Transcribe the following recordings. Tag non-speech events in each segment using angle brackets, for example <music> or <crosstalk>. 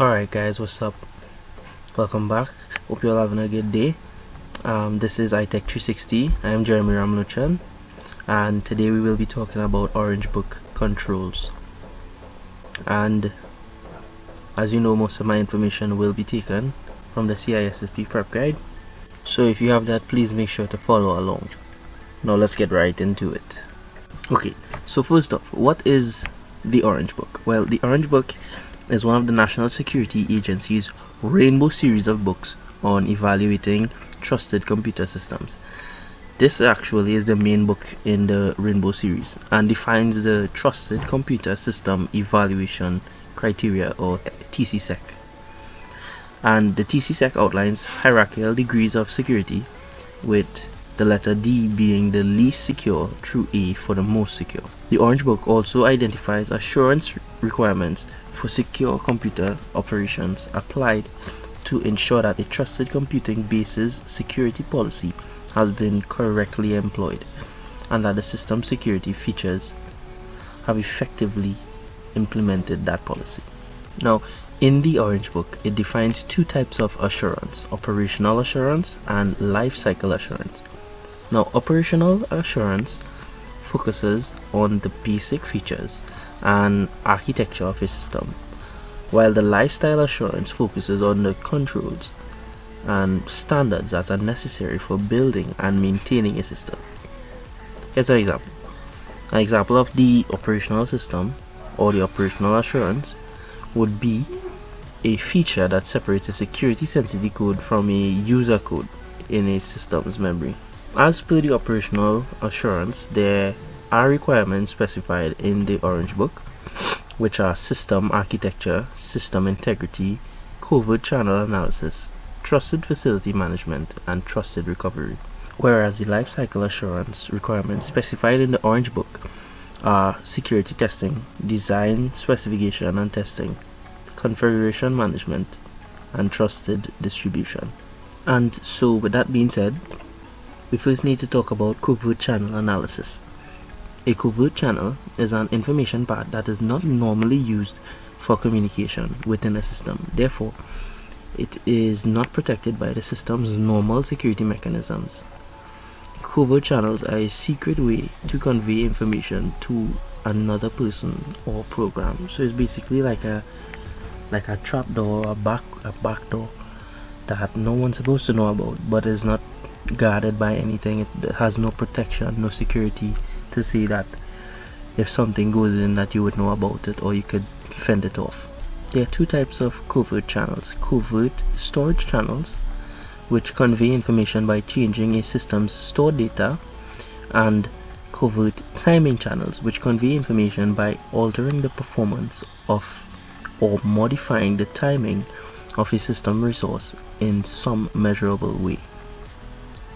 Alright guys, what's up? Welcome back. Hope you're all having a good day. Um, this is ITEC 360. I am Jeremy Ramluchan and today we will be talking about Orange Book controls. And as you know most of my information will be taken from the CISSP prep guide. So if you have that please make sure to follow along. Now let's get right into it. Okay, so first off, what is the Orange Book? Well, the Orange Book is one of the National Security Agency's rainbow series of books on evaluating trusted computer systems. This actually is the main book in the Rainbow series and defines the Trusted Computer System Evaluation Criteria or TCSEC. And the TCSEC outlines hierarchical degrees of security with the letter D being the least secure through E for the most secure. The Orange Book also identifies assurance requirements for secure computer operations applied to ensure that a trusted computing base's security policy has been correctly employed and that the system security features have effectively implemented that policy. Now, in the Orange Book, it defines two types of assurance operational assurance and lifecycle assurance. Now, operational assurance focuses on the basic features and architecture of a system, while the lifecycle assurance focuses on the controls and standards that are necessary for building and maintaining a system. Here's an example. An example of the operational system or the operational assurance would be a feature that separates a security sensitive code from a user code in a system's memory. As per the operational assurance, there are requirements specified in the Orange Book, which are system architecture, system integrity, covert channel analysis, trusted facility management, and trusted recovery. Whereas the lifecycle assurance requirements specified in the Orange Book are security testing, design specification and testing, configuration management, and trusted distribution. And so, with that being said, we first need to talk about covert channel analysis. A covert channel is an information path that is not normally used for communication within a system. Therefore, it is not protected by the system's normal security mechanisms. Covert channels are a secret way to convey information to another person or program. So it's basically like a like a trap door, a back a back door that no one's supposed to know about, but is not guarded by anything. It has no protection, no security to see that if something goes in that you would know about it or you could fend it off. There are two types of covert channels. Covert storage channels which convey information by changing a system's stored data and covert timing channels which convey information by altering the performance of or modifying the timing of a system resource in some measurable way.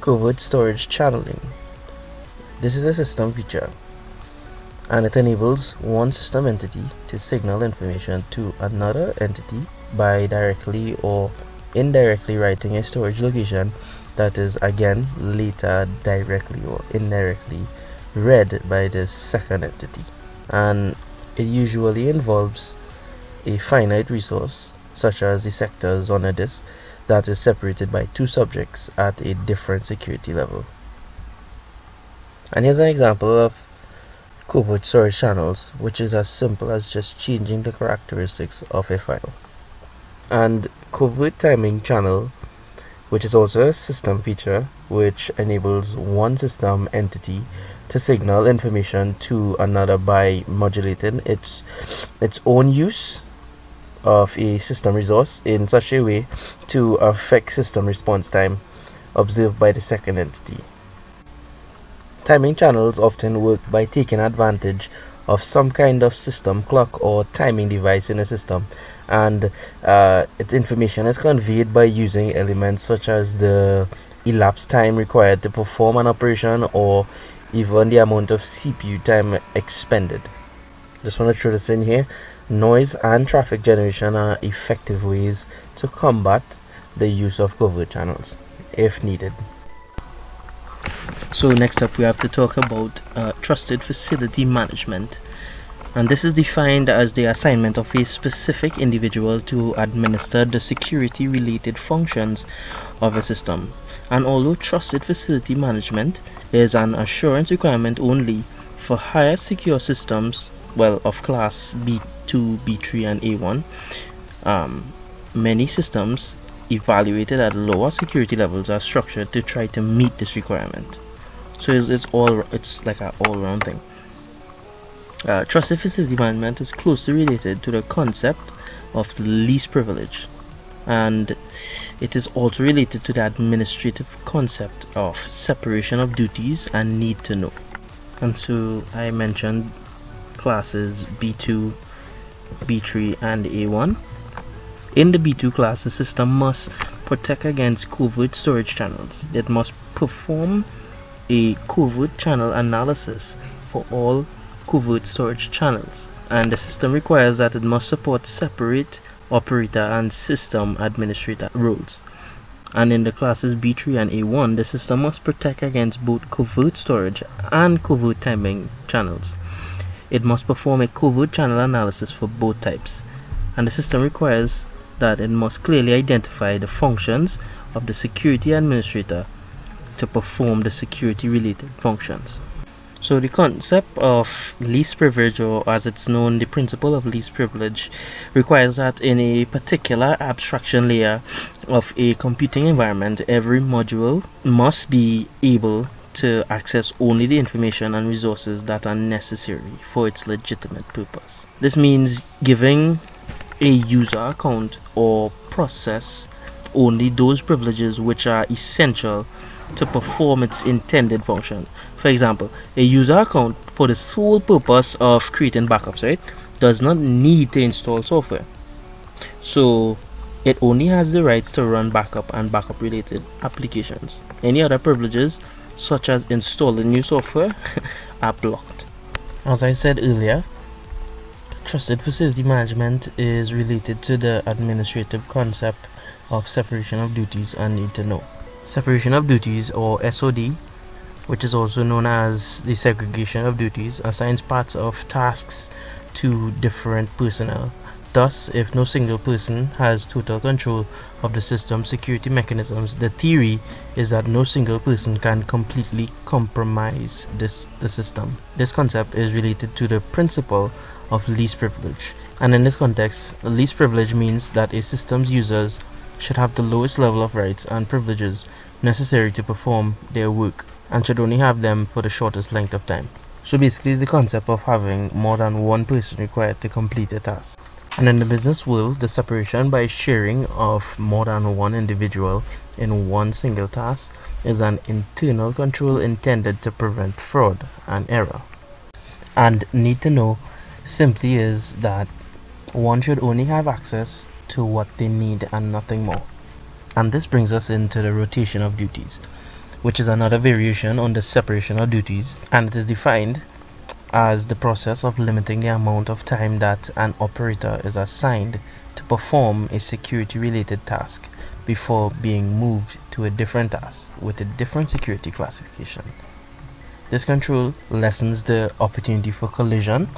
Covert storage channeling. This is a system feature and it enables one system entity to signal information to another entity by directly or indirectly writing a storage location that is again later directly or indirectly read by the second entity. And it usually involves a finite resource such as the sectors on a disk that is separated by two subjects at a different security level and here's an example of covert storage channels, which is as simple as just changing the characteristics of a file. And covert timing channel, which is also a system feature, which enables one system entity to signal information to another by modulating its its own use of a system resource in such a way to affect system response time observed by the second entity. Timing channels often work by taking advantage of some kind of system clock or timing device in a system and uh, its information is conveyed by using elements such as the elapsed time required to perform an operation or even the amount of CPU time expended. Just want to throw this in here. Noise and traffic generation are effective ways to combat the use of covert channels if needed. So next up we have to talk about uh, trusted facility management and this is defined as the assignment of a specific individual to administer the security related functions of a system. And although trusted facility management is an assurance requirement only for higher secure systems, well, of class B2, B3, and A1, um, many systems evaluated at lower security levels are structured to try to meet this requirement. So it's, it's all it's like an all-round thing. Uh, trusted facility management is closely related to the concept of least privilege and it is also related to the administrative concept of separation of duties and need to know and so I mentioned classes B2 B3 and A1 in the B2 class the system must protect against covert storage channels it must perform a covert channel analysis for all covert storage channels and the system requires that it must support separate operator and system administrator roles. And in the classes B3 and A1, the system must protect against both covert storage and covert timing channels. It must perform a covert channel analysis for both types. And the system requires that it must clearly identify the functions of the security administrator to perform the security related functions. So the concept of least privilege, or as it's known, the principle of least privilege, requires that in a particular abstraction layer of a computing environment, every module must be able to access only the information and resources that are necessary for its legitimate purpose. This means giving a user account or process only those privileges which are essential to perform its intended function for example, a user account for the sole purpose of creating backups, right, does not need to install software. So it only has the rights to run backup and backup related applications. Any other privileges, such as installing new software, <laughs> are blocked. As I said earlier, trusted facility management is related to the administrative concept of separation of duties and need to know. Separation of duties or SOD which is also known as the segregation of duties, assigns parts of tasks to different personnel. Thus, if no single person has total control of the system's security mechanisms, the theory is that no single person can completely compromise this, the system. This concept is related to the principle of least privilege. And in this context, least privilege means that a system's users should have the lowest level of rights and privileges necessary to perform their work and should only have them for the shortest length of time. So basically it's the concept of having more than one person required to complete a task. And in the business world, the separation by sharing of more than one individual in one single task is an internal control intended to prevent fraud and error. And need to know simply is that one should only have access to what they need and nothing more. And this brings us into the rotation of duties which is another variation on the separation of duties and it is defined as the process of limiting the amount of time that an operator is assigned to perform a security related task before being moved to a different task with a different security classification. This control lessens the opportunity for collusion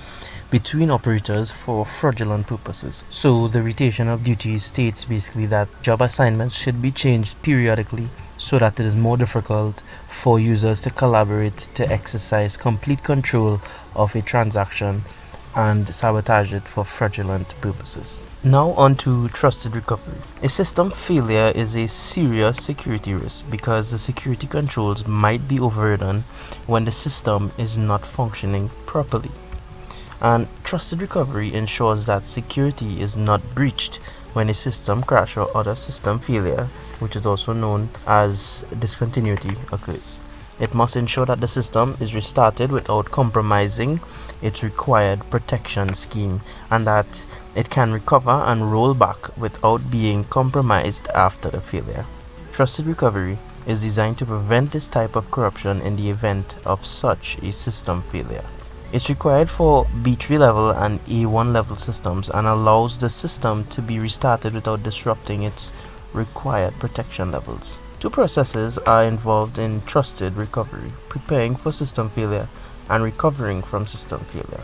between operators for fraudulent purposes. So the rotation of duties states basically that job assignments should be changed periodically so that it is more difficult for users to collaborate to exercise complete control of a transaction and sabotage it for fraudulent purposes. Now on to trusted recovery. A system failure is a serious security risk because the security controls might be overridden when the system is not functioning properly. And trusted recovery ensures that security is not breached when a system crash or other system failure which is also known as discontinuity occurs. It must ensure that the system is restarted without compromising its required protection scheme and that it can recover and roll back without being compromised after the failure. Trusted recovery is designed to prevent this type of corruption in the event of such a system failure. It's required for B3 level and A1 level systems and allows the system to be restarted without disrupting its required protection levels. Two processes are involved in trusted recovery, preparing for system failure and recovering from system failure.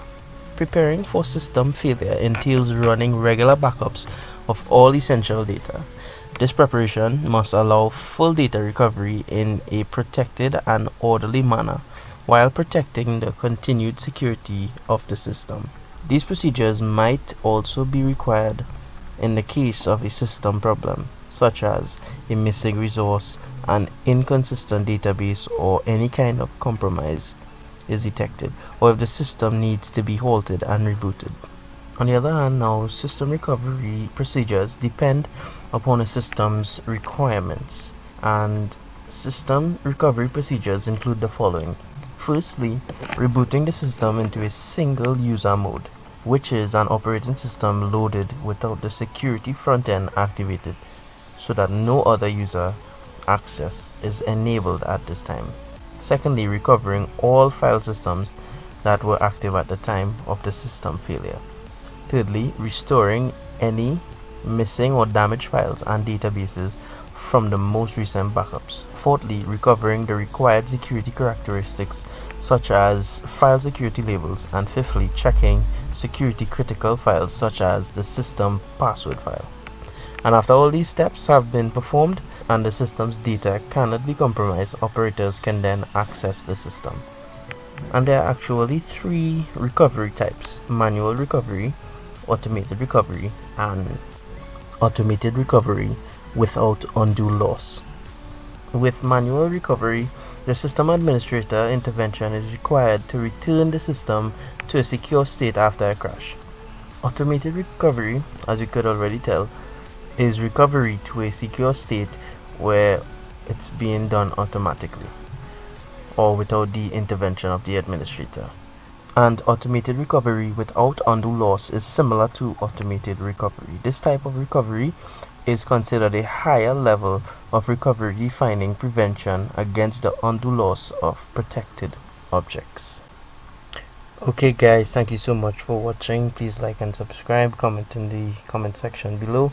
Preparing for system failure entails running regular backups of all essential data. This preparation must allow full data recovery in a protected and orderly manner while protecting the continued security of the system. These procedures might also be required in the case of a system problem, such as a missing resource, an inconsistent database, or any kind of compromise is detected, or if the system needs to be halted and rebooted. On the other hand, now system recovery procedures depend upon a system's requirements, and system recovery procedures include the following. Firstly, rebooting the system into a single user mode, which is an operating system loaded without the security front end activated so that no other user access is enabled at this time. Secondly, recovering all file systems that were active at the time of the system failure. Thirdly, restoring any missing or damaged files and databases from the most recent backups. Fourthly, recovering the required security characteristics such as file security labels. And fifthly, checking security critical files such as the system password file. And after all these steps have been performed and the system's data cannot be compromised, operators can then access the system. And there are actually three recovery types manual recovery, automated recovery, and automated recovery without undue loss. With manual recovery, the system administrator intervention is required to return the system to a secure state after a crash. Automated recovery, as you could already tell, is recovery to a secure state where it's being done automatically or without the intervention of the administrator. And automated recovery without undue loss is similar to automated recovery. This type of recovery is considered a higher level of recovery defining prevention against the undue loss of protected objects. Okay guys, thank you so much for watching. Please like and subscribe, comment in the comment section below.